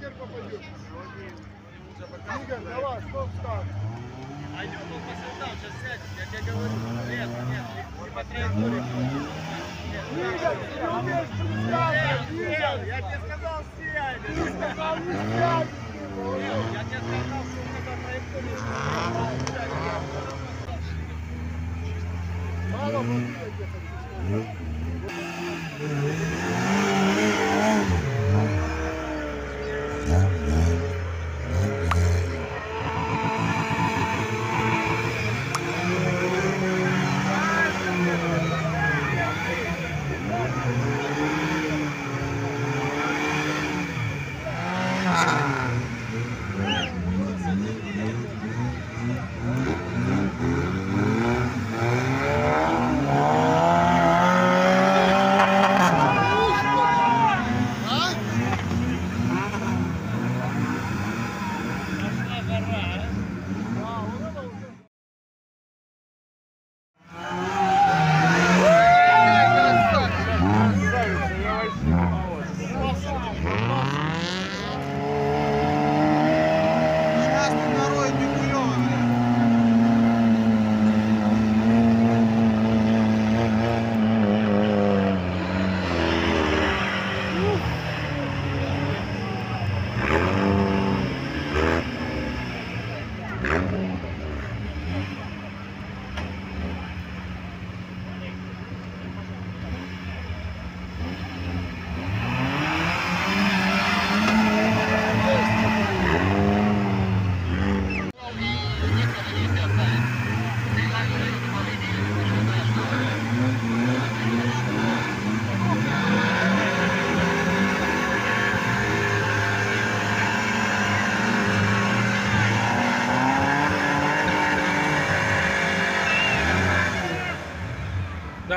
хер попадешь. Игорь, давай, стоп, старт. Пойдем, он посылдал, сейчас сядет, я тебе говорю. Нет, нет, не по траектории. Игорь, ты не умеешь представлять, Игорь. я тебе сказал, сядь. Ты сказал, не сядь. Я тебе сказал, что у меня по траектории. Мало воды ехать. Сейчас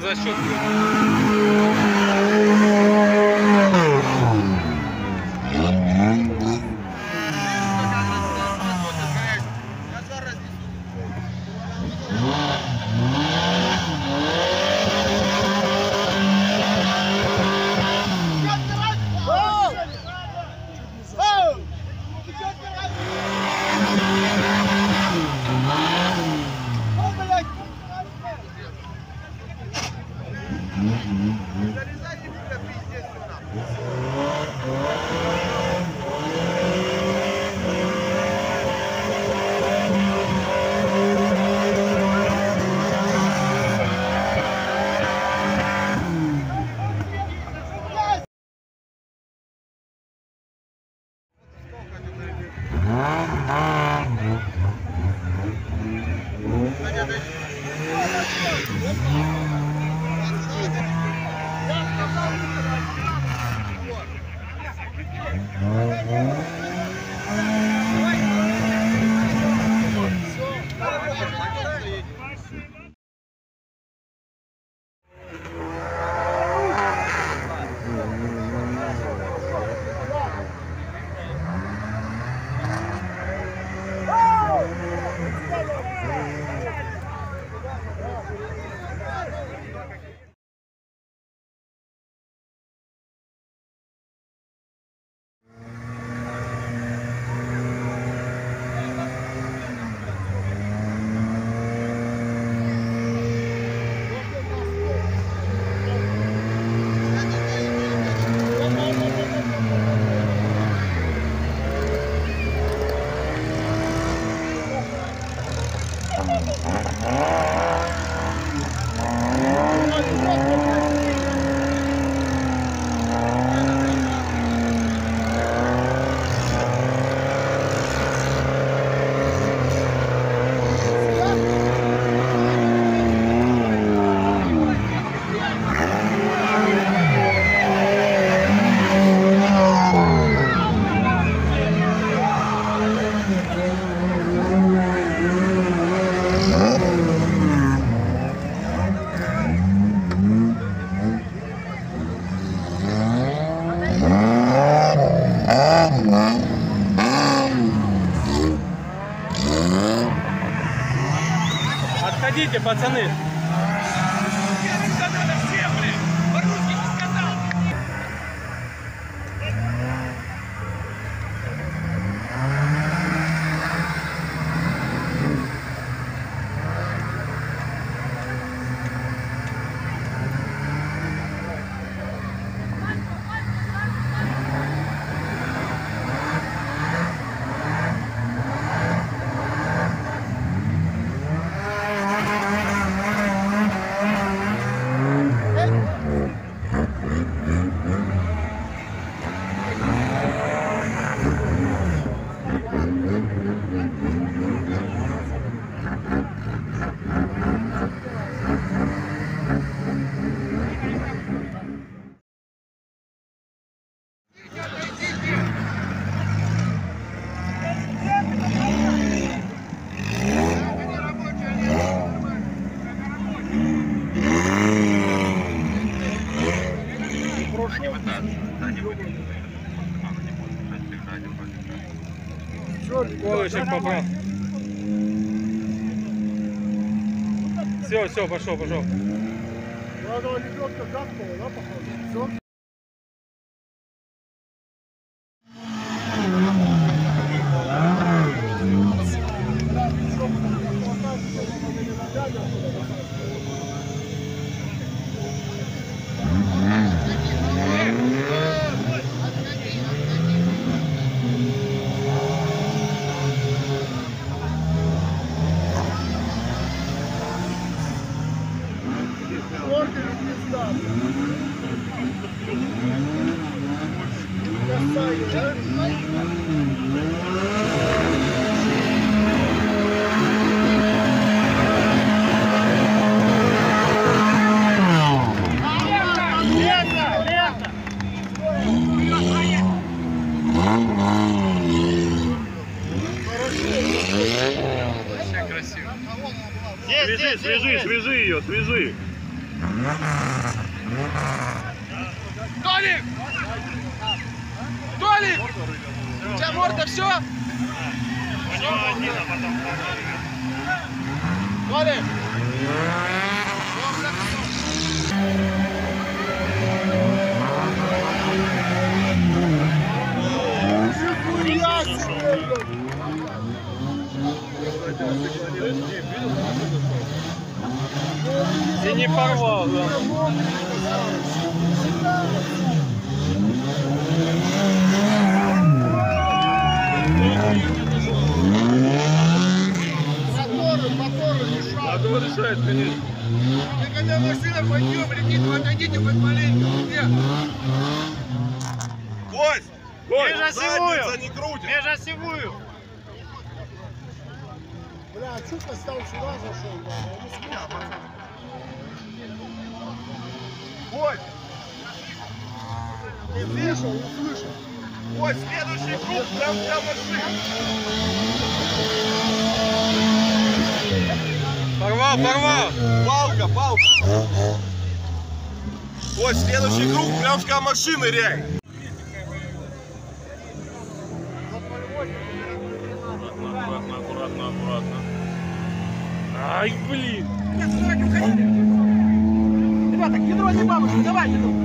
за счет Колышек поправ. Все, все, пошел, пошел. Ладно, лебедка капнула, да, походу? Толик! Нихуя себе, блядь. Ты не порвал, да. Надо решать, конечно. Ты когда машина пойдем, летит, вы отойдите хоть маленько. Где? Кость! Задница не крутит. Межосевую. Бля, а Чука стал сюда зашел. Кость! Не слышал, не слышал. Кость, следующий круг прям для машины. Порвал, порвал. Палка, палка. Кость, следующий круг прям для машины ныряй. Аккуратно, аккуратно, аккуратно. Ай, блин. Ребята, ядро не бабушка, давайте туда.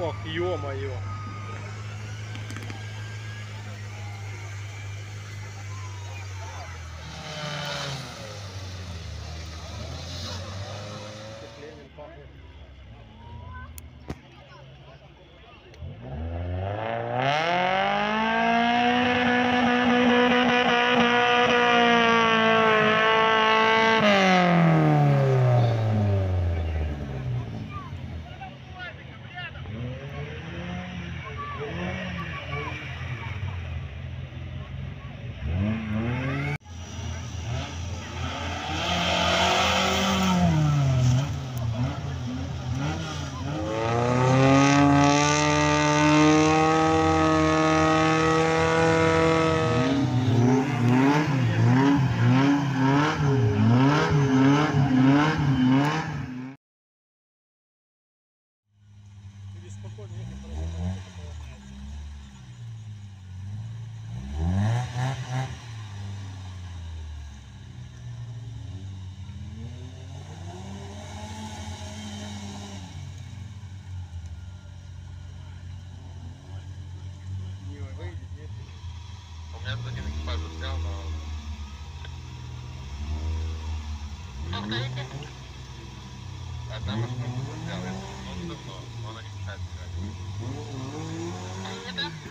Ох, ё-моё. У меня тут один экипаж застрял, но... Одна машина застряла, я думаю, ну, давно, но она не мешает играть.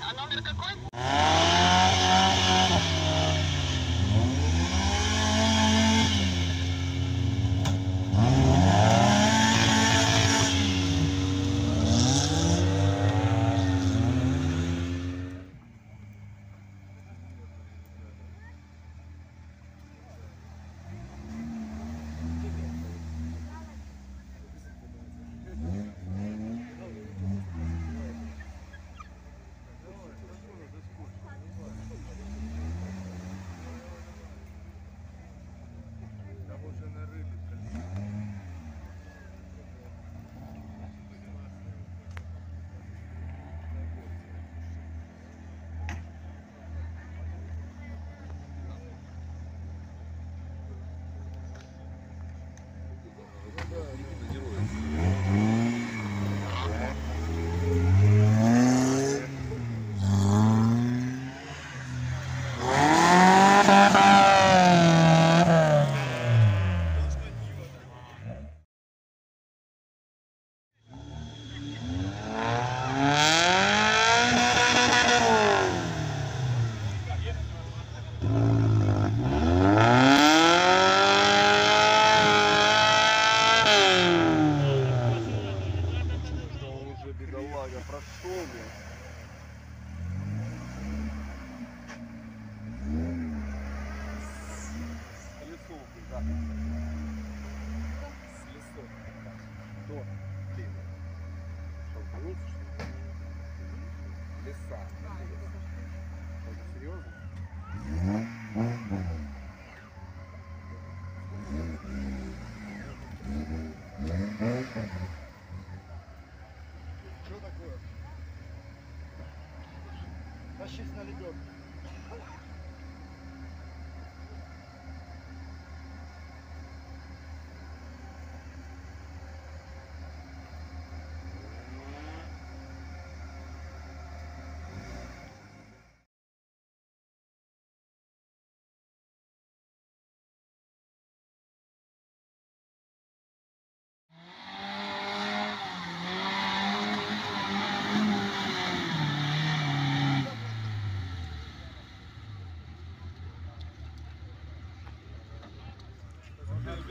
А номер какой? Он Тащись на лебедку.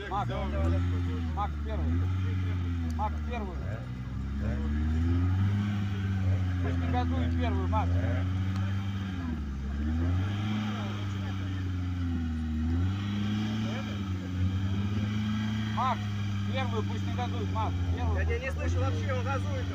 Макс, Макс первый. Макс первый. Пусть не газует первый, Макс. Макс, первый, пусть не газует, Макс. Первый. Я тебя не слышу вообще, он газует.